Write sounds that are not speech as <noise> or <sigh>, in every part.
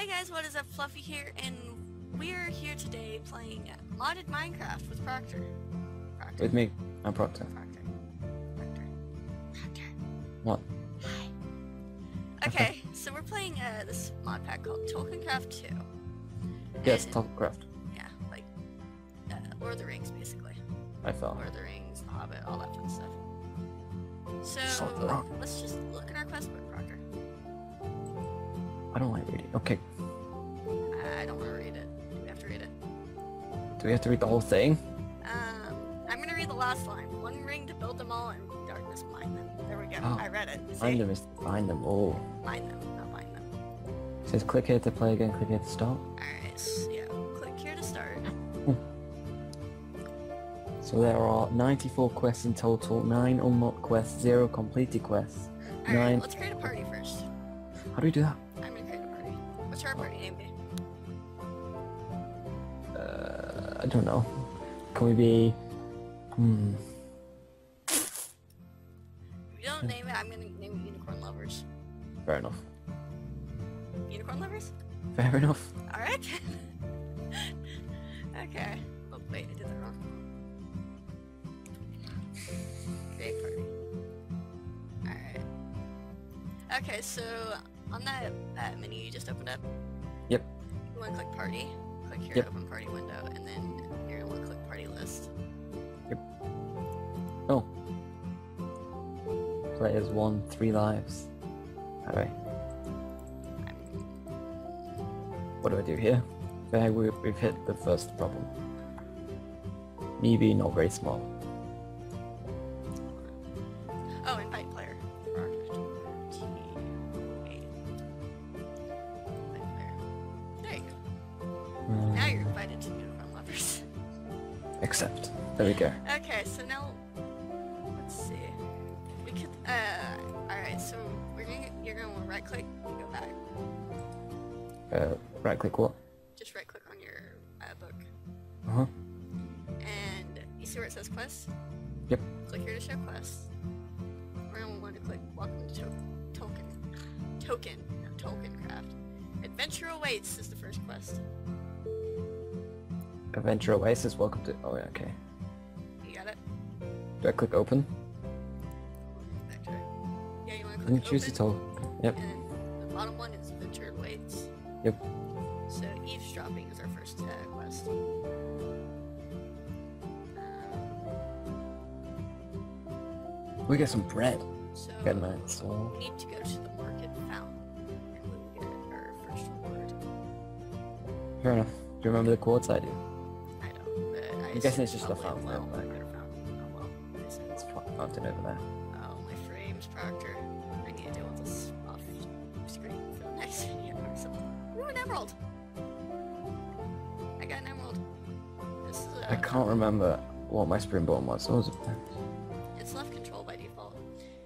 Hey guys, what is up? Fluffy here, and we're here today playing modded Minecraft with Proctor. Proctor. With me, I'm Proctor. Proctor. Proctor. Proctor. What? Hi. Okay, so we're playing uh, this mod pack called Tolkiencraft 2. Yes, And- Topcraft. Yeah, like uh, Lord of the Rings, basically. I fell. Lord of the Rings, The Hobbit, all that fun stuff. So Salt let's just look at our quest book, Proctor. I don't like reading. Okay, do we have to read the whole thing? Um, I'm gonna read the last line. One ring to build them all, and darkness mine them. There we go. Oh, I read it. Find them is find them all. Mine them, not mine them. It says click here to play again, click here to stop. Alright, so yeah, click here to start. So there are 94 quests in total, 9 unlocked quests, 0 completed quests. Alright, Nine. let's create a party first. How do we do that? Don't know. Can we be... Hmm. If you don't name it, I'm gonna name it Unicorn Lovers. Fair enough. Unicorn Lovers? Fair enough. Alright. <laughs> okay. Oh, wait, I did that wrong. Create party. Alright. Okay, so on that, that menu you just opened up, Yep. you want to click party, click here Yep. open party window, and then you're to click party list. Yep. Oh. Players won 3 lives. Alright, what do I do here? Okay, we, we've hit the first problem. Me being not very smart. Accept. There we go. Okay, so now let's see. We could uh alright, so we're gonna you're gonna right click and go back. Uh, right click what? Just right click on your uh, book. Uh huh. And you see where it says quest? Yep. Click here to show quests. We're gonna want to click welcome to to- token. Token, no token craft. Adventure awaits is the first quest. Adventure Oasis, welcome to. Oh, yeah, okay. You got it? Do I click open? To. Yeah, you wanna click Then open? choose it all. Yep. And the bottom one is Adventure Awaits. Yep. So eavesdropping is our first uh, quest. Um, We get some bread. so Get a nice soul. we need to go to the market fountain, and we will get our first reward. Fair enough. Do you remember the quotes I do? I'm guessing it's just a fountain, well, right? but a fountain. Oh well. What is it? It's a fountain over there. Oh my frames, Proctor. I need to deal with this off screen for the next video or something. Ooh, an emerald! I got an emerald. This is uh, I can't remember what my spring springboard was. What was it? It's left control by default.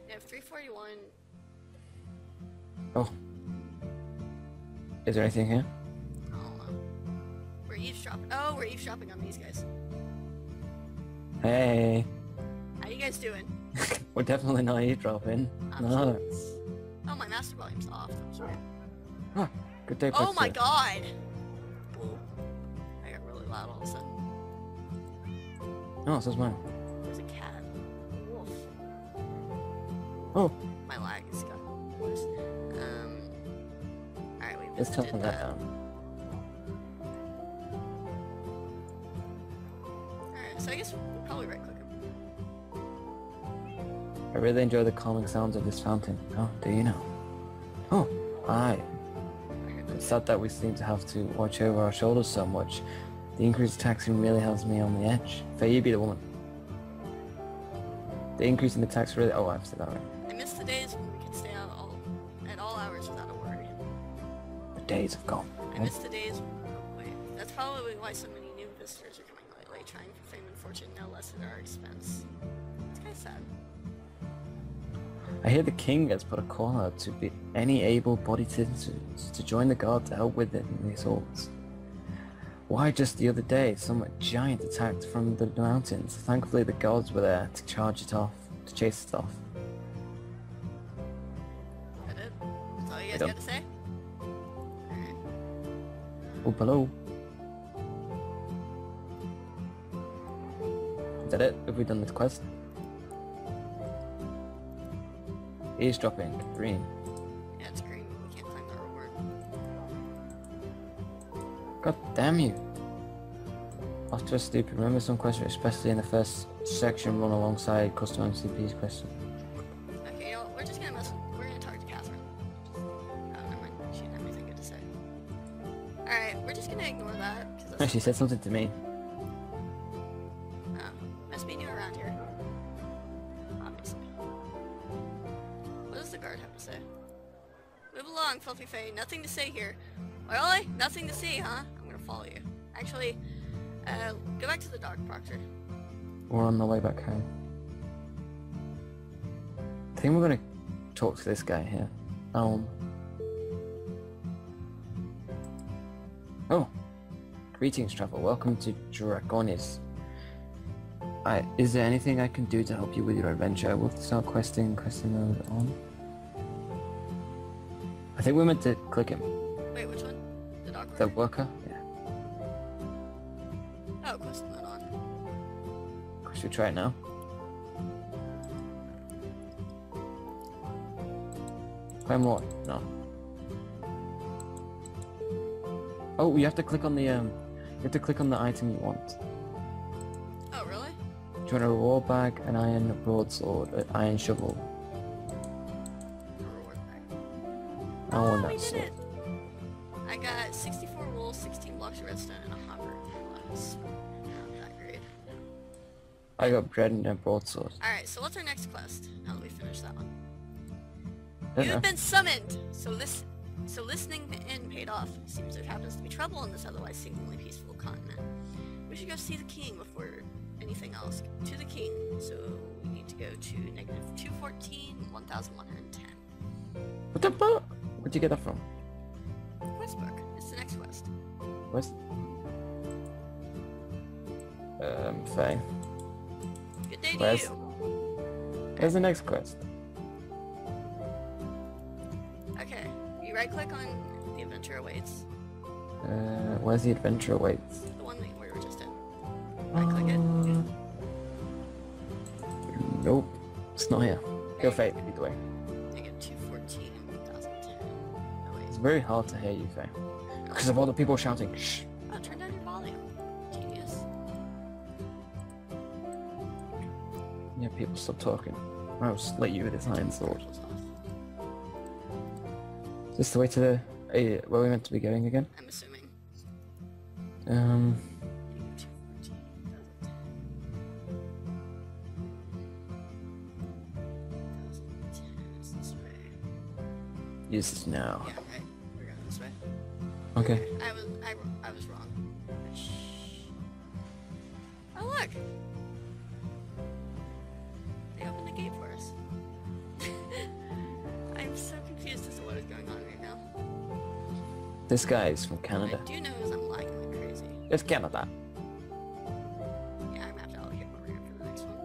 You have 341. Oh. Is there anything here? Hey. How you guys doing? <laughs> We're definitely not eavesdropping. No. Options. Oh, my master volume's off. I'm sorry. Ah, good day, Oh my Proctor. god! Ooh. I got really loud all of a sudden. Oh, so's mine. There's a cat. A wolf. Oh, My lag has gotten worse. Um. Alright, we let's turn that down. Alright, so I guess probably right click him. I really enjoy the calming sounds of this fountain. Oh, do you know? Oh, hi. It's sad that we seem to have to watch over our shoulders so much. The increased taxing really has me on the edge. Fair, you be the woman. The increase in the tax really... Oh, I've said that right. I miss the days when we could stay out all at all hours without a worry. The days have gone. I miss the days. Wait, that's probably why so many new visitors are coming lately, trying for fame and fortune no less at our expense. It's kind of sad. I hear the king has put a call out to be any able-bodied citizens to join the guard to help with it in the assaults. Why just the other day, some giant attacked from the mountains. Thankfully the guards were there to charge it off, to chase it off. That's all you guys got to say? Oh, hello. That it? Have we done this quest? Eavesdropping. Green. Yeah, it's green. We can't claim the reward. God damn you. After a stupid, remember some questions, especially in the first section, run alongside custom MCP's question. Okay, you know, we're just gonna mess. With, we're gonna talk to Catherine. Oh, never mind. She didn't have anything good to say. All right, we're just gonna ignore that because No, <laughs> she said something to me. Faye. Nothing to say here. Really? Nothing to see, huh? I'm gonna follow you. Actually, uh, go back to the dog proctor. We're on the way back home. I think we're gonna talk to this guy here. Um. Oh. Greetings, travel. Welcome to Draconis. I, is there anything I can do to help you with your adventure? We'll start questing, questing on. I think we're meant to click him. Wait, which one? The dog The worker? Yeah. Oh, quest mode on. Should we try it now? Play more? No. Oh, you have to click on the um. You have to click on the item you want. Oh, really? Do you want a raw bag, an iron broadsword, an iron shovel? I want Oh, that we did it! I got 64 wool, 16 blocks of redstone, and a hopper. That's not that great. I got bread and a broadsword. Alright, so what's our next quest? Now that we finish that one. Uh-huh. Don't You know. have been summoned! So listen, so listening in paid off. Seems there happens to be trouble on this otherwise seemingly peaceful continent. We should go see the king before anything else. To the king. So we need to go to negative 214, 1110. What the fuck? Where'd you get that from? Quest book. It's the next quest. Where's? Um, Faye. Good day to you. Where's the next quest? Okay, you right click on the adventure awaits. Uh, where's the adventure awaits? The one that we were just in. Right click it. Um, Nope. It's not here. Go. Faye, either way. Very hard to hear you, Faye. Because of all the people shouting, shh. Oh, turn down your volume. Genius. Yeah, people stop talking. I'll let you with this iron sword. Is this the way to the... Uh, where we meant to be going again? I'm assuming. Um... Negative 214, 1010. 1010 is this. Use this now. Yeah, Okay. I was I, I was wrong. Shh. Oh look! They opened the gate for us. <laughs> I'm so confused as to what is going on right now. This guy is from Canada. I do know is I'm lagging like crazy. It's Canada. Yeah, I'm to allocate more RAM for the next one.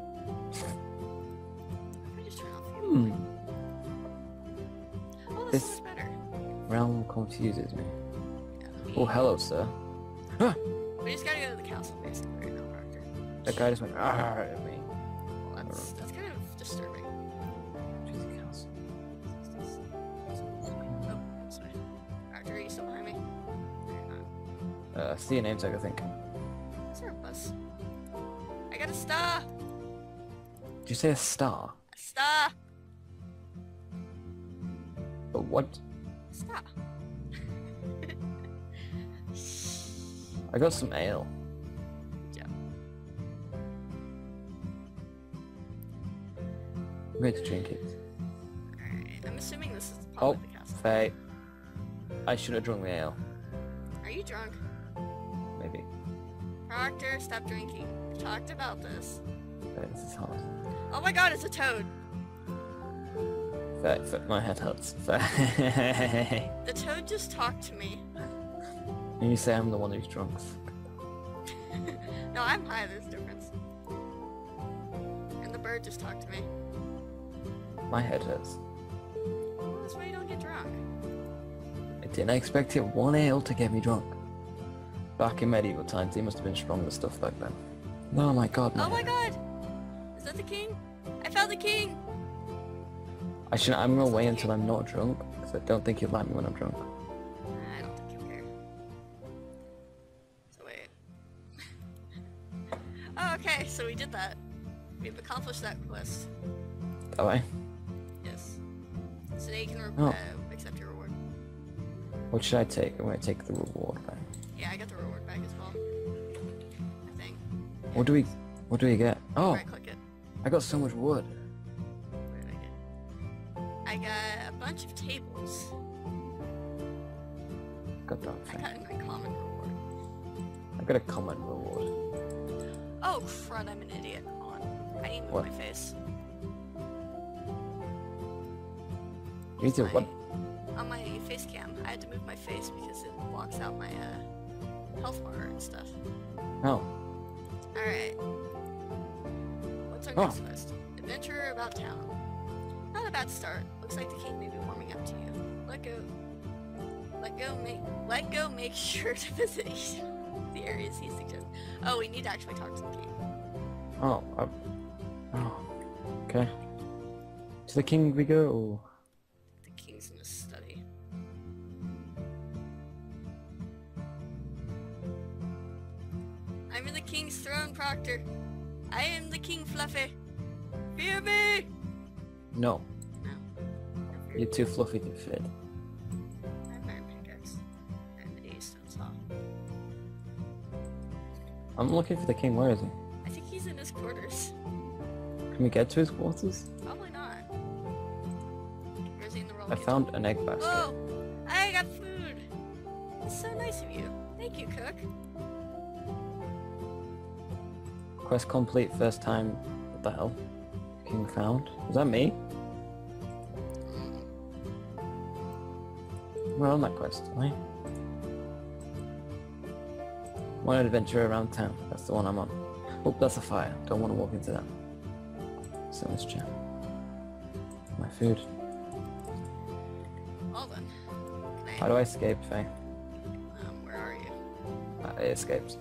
We just turn off Hmm. Oh, this, is This- better. Realm confuses me. Yeah, Oh, hello, sir. Huh! We just gotta go to the castle basically right now, Proctor. That guy just went, ah, at me. Well, that's, that's kind of disturbing. Jeez, the castle. Oh, this way. Proctor, are you still behind me? No, not. Uh, see your name tag, I think. Is there a bus? I got a star! Did you say a star? A star! But what? I got some ale. Job. I'm going to drink it. Alright, I'm assuming this is Oh, probably the castle. Faye. I should have drunk the ale. Are you drunk? Maybe. Proctor, stop drinking. We talked about this. This is hard. Oh my god, it's a toad! Faye, my head hurts. Faye. The toad just talked to me. And you say I'm the one who's drunk. <laughs> no, I'm high, there's a difference. And the bird just talked to me. My head hurts. Well, that's why you don't get drunk. I didn't expect it one ale to get me drunk. Back in medieval times, he must have been strong with stuff back then. Oh my god, Oh man. my god! Is that the king? I found the king! I should, I'm gonna wait until I'm not drunk, because I don't think he'll like me when I'm drunk. Did that. We've accomplished that quest. That way. Yes. So now you can re- Oh. uh, accept your reward. What should I take? I'm gonna take the reward back. Yeah, I got the reward back as well. I think. What do we, what do we get? Oh, Right click it. I got so much wood. What did I get? I got a bunch of tables. Got that I got an uncommon reward. I got a common reward. Oh crud, I'm an idiot. Hold on. I need to move What? my face. You need to my, what? On my face cam, I had to move my face because it blocks out my uh, health bar and stuff. Oh, Alright. What's our Oh. next quest? Adventure about town. Not a bad start. Looks like the king may be warming up to you. Let go. Let go make let go make <laughs> sure to visit each the areas he suggests. Oh, we need to actually talk to the king. oh, I, oh. Okay. To the king we go. The king's in his study. I'm in the king's throne, Proctor. I am the king, Fluffy. Fear me! No, No. you're too fluffy to fit. I'm looking for the king. Where is he? I think he's in his quarters. Can we get to his quarters? Probably not. Or is he in the roll I found an egg basket. Whoa! I got food! That's so nice of you. Thank you, cook. Quest complete first time. What the hell? King found. Was that me? We're on that quest, One adventure around town. That's the one I'm on. Oh, that's a fire. Don't want to walk into that. So let's check. My food. Then. Can I, How do I escape, Faye? um, where are you? I escaped.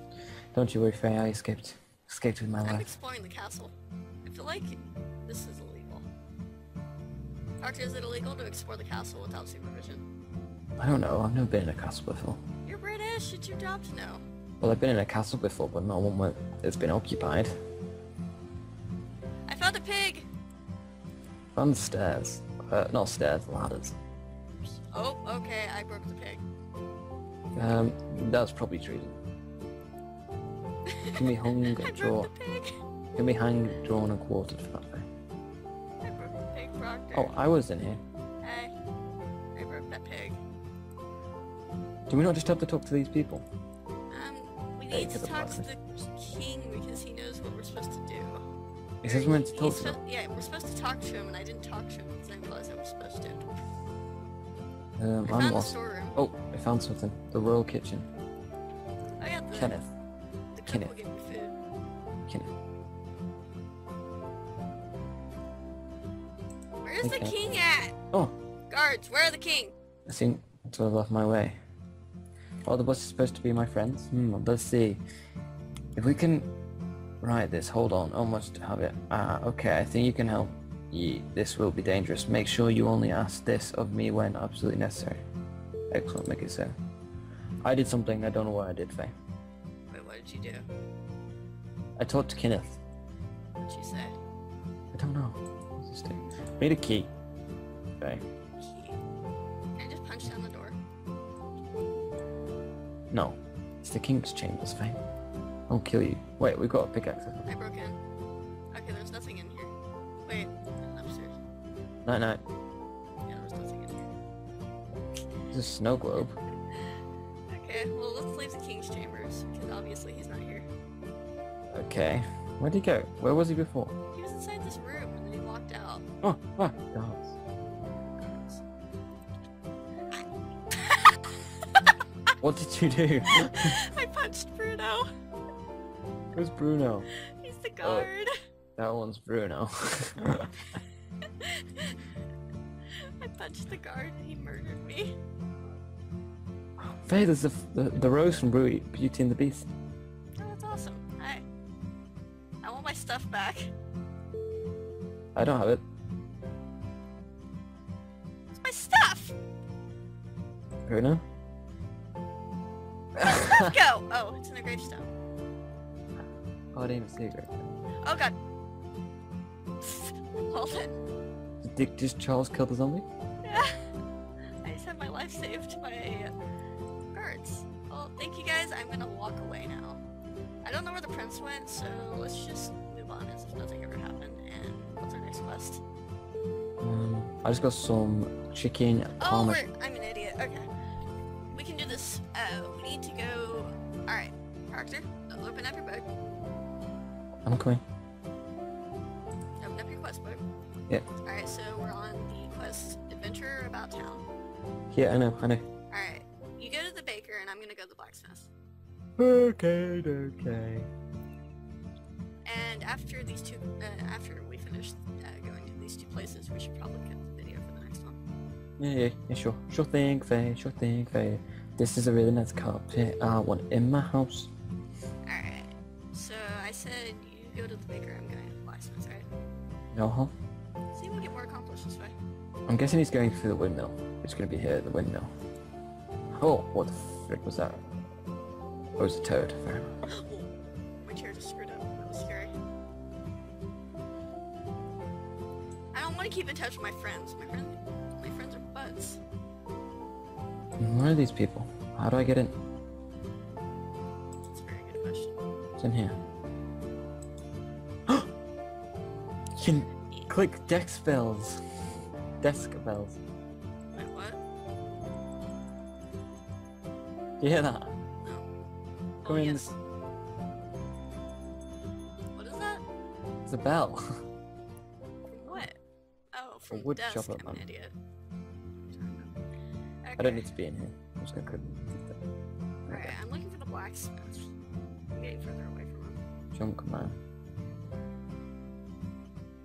Don't you worry, Faye. I escaped. Escaped with my life. I'm exploring the castle. I feel like this is illegal. Proctor, is it illegal to explore the castle without supervision? I don't know. I've never been in a castle before. You're British. It's your job to know. Well, I've been in a castle before, but not one where it's been occupied. I found a pig. On the stairs. Uh, not stairs, ladders. Oh, okay. I broke the pig. Um, that's probably treason. <laughs> Can be hung, I drawn. broke the pig. Can be hanged, drawn, and quartered for that. Faye. I broke the pig, Proctor. Oh, I was in here. Hey. I broke that pig. Do we not just have to talk to these people? We need to talk to the king because he knows what we're supposed to do. It Or says we're meant to talk to them. Yeah, we're supposed to talk to him, and I didn't talk to him because I realized I was supposed to. Um, I I'm found lost. Oh, I found something. The royal kitchen. I got the, Kenneth. the Kenneth. will give me food. Kenneth. Where's the king at? Oh, Guards, where are the king? I seem to have left my way. Oh, the bus is supposed to be my friends? Hmm, let's see. If we can write this, hold on, Almost have it? Ah, okay, I think you can help. Ye, this will be dangerous. Make sure you only ask this of me when absolutely necessary. Excellent, make it so. I did something, I don't know what I did, Faye. Wait, what did you do? I talked to Kenneth. What'd you say? I don't know. What's this do? Need a key. Okay. No. It's the king's chambers, Faye. I'll kill you. Wait, we've got a pickaxe. I broke in. Okay, there's nothing in here. Wait, upstairs. Night night. Yeah, there's nothing in here. A snow globe. Okay, well, let's leave the king's chambers, because obviously he's not here. Okay. Where'd he go? Where was he before? He was inside this room, and then he walked out. Oh, ah, guards. What did you do? <laughs> I punched Bruno. Who's Bruno? He's the guard. That one's Bruno. <laughs> I punched the guard and he murdered me. Faye, there's the, the, the rose from Beauty, Beauty and the Beast. Oh, that's awesome. Hey. I want my stuff back. I don't have it. It's my stuff! Runa? Let's go! Oh, it's in a gravestone. Oh, I didn't even see it. Oh god. <laughs> Hold it. Did Dick just Charles kill the zombie? Yeah. I just had my life saved by guards. Well, thank you guys. I'm gonna walk away now. I don't know where the prince went, so let's just move on as if nothing ever happened. And what's our next quest? Um, I just got some chicken Oh, I'm an idiot. Okay. We can do this. Uh, we need to Proctor, open up your book. I'm coming. Open up your quest book. Yeah. Alright, so we're on the quest Adventure About Town. Yeah, I know, I know. Alright, you go to the baker and I'm gonna go to the blacksmith. Okay, okay. And after these two, uh, after we finish uh, going to these two places, we should probably cut the video for the next one. Yeah, yeah, yeah, sure. Sure thing, Faye, sure thing, Faye. This is a really nice carpet. I want in my house. I said you go to the baker, I'm going to the blacksmith, right? Uh-huh. See, we'll get more accomplished this way. I'm guessing he's going through the windmill. It's gonna be here at the windmill. Oh, what the frick was that? Oh, it was a toad. Fair enough. <gasps> My chair just screwed up. That was scary. I don't want to keep in touch with my friends. My friends, my friends are butts. Where are these people? How do I get in? That's a very good question. It's in here. Can click desk bells. Desk bells. Wait, what? You hear that? No. Oh, oh in. yes. What is that? It's a bell. From <laughs> what? Oh, from wood desk. chopper, I'm an idiot. I don't need to be in here. I'm just gonna click. Alright, I'm looking for the blacksmith. I'm getting further away from him. Junk man.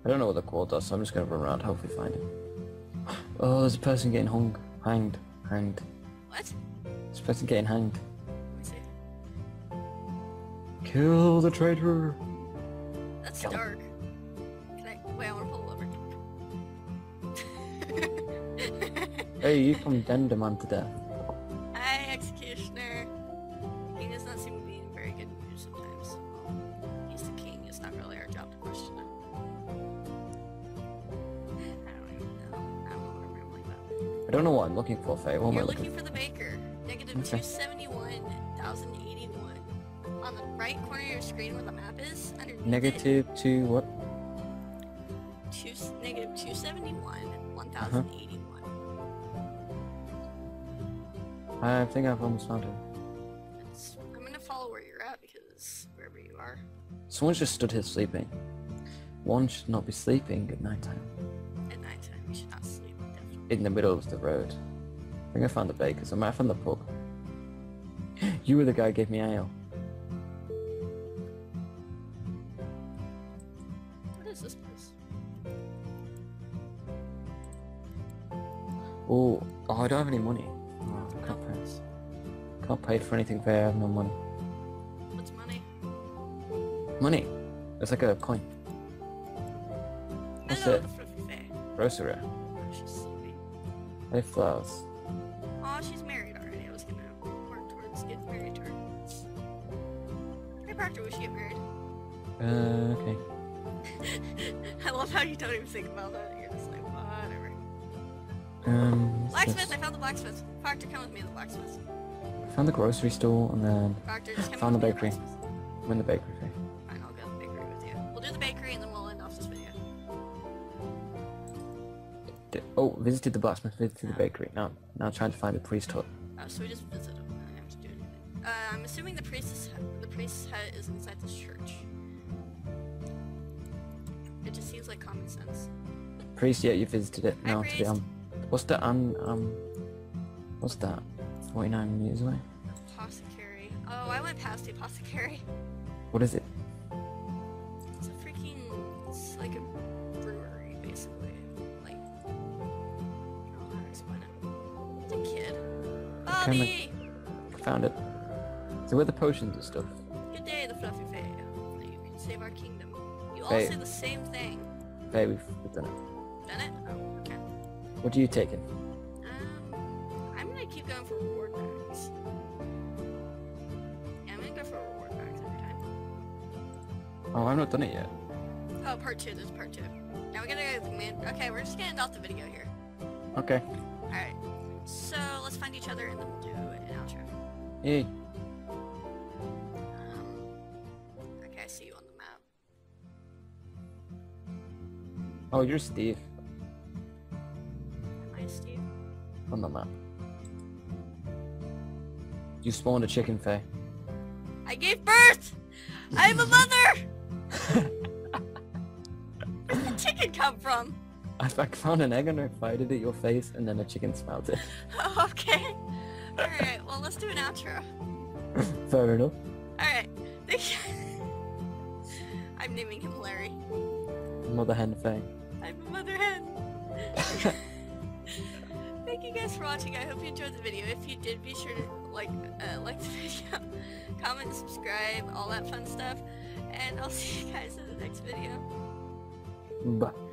I don't know what the call does, so I'm just gonna run around, hopefully find him. Oh, there's a person getting hung. Hanged. Hanged. What? There's a person getting hanged. Let me see. Kill the traitor! That's Kill dark. Can I? Wait, I want to pull over. <laughs> Hey, you condemned a man to death. I'm looking for, Faye. What am I looking looking for the baker. Negative Okay. 271,081. On the right corner of your screen where the map is, underneath it, Negative to what? two, negative 271, Uh-huh. 1,081. I think I've almost found him. It's, I'm gonna follow where you're at because wherever you are. Someone's just stood here sleeping. One should not be sleeping at night time. At nighttime, In the middle of the road. I think I found the bakers. I might have found the pub. <laughs> You were the guy who gave me ale. What is this place? Oh, oh, I don't have any money. Oh, I can't pay. Can't pay for anything fair. I have no money. What's money? Money. It's like a coin. What's it? Grocery. Hey, flowers. Oh, she's married already. I was gonna work towards getting married to her. Hey, Proctor, will she get married? Uh, okay. <laughs> I love how you don't even think about that. You're just like, whatever. Um, Blacksmith? I found the blacksmith. Proctor, come with me to the blacksmith. found the grocery store and then Proctor, just come Found with the bakery. blacksmith. I'm in the bakery. D- Oh, visited the blacksmith, visited the bakery. Now, now trying to find a priesthood. Oh, so we just visit him. I don't have to do anything. Uh, I'm assuming the priest's the priest's hut is inside this church. It just seems like common sense. Priest, yeah, you visited it. Now to the um, what's the um um, what's that? Forty-nine meters away. Apothecary. Oh, I went past the apothecary. What is it? Kinda- Bobby! found it. So where the potions and stuff? Good day, the Fluffy Fae. You can save our kingdom. You all say the same thing. Okay, we've, we've done it. Done it? Oh, okay. What are you taking? Um, I'm gonna keep going for reward packs. Yeah, I'm gonna go for reward packs every time. Oh, I've not done it yet. Oh, part two. There's part two. Now we're gonna go to the. Okay, we're just gonna end off the video here. Okay. All right. So let's find each other and then we'll do an outro. Yay. Um, okay, I see you on the map. Oh, you're Steve Am I Steve? on the map. You spawned a chicken, Faye. I gave birth. I am a mother. <laughs> Where'd the chicken come from? I found an egg and I fired it at your face and then a chicken smelled it. Oh, okay. All right. Well, let's do an outro. <laughs> Fair enough. All right. Thank you. <laughs> I'm naming him Larry. Mother hen Faye. I'm a mother hen. <laughs> Thank you guys for watching. I hope you enjoyed the video. If you did, be sure to like uh, like the video, comment, subscribe, all that fun stuff. And I'll see you guys in the next video. Bye.